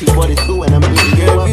nasty 42 and I'm eating girl.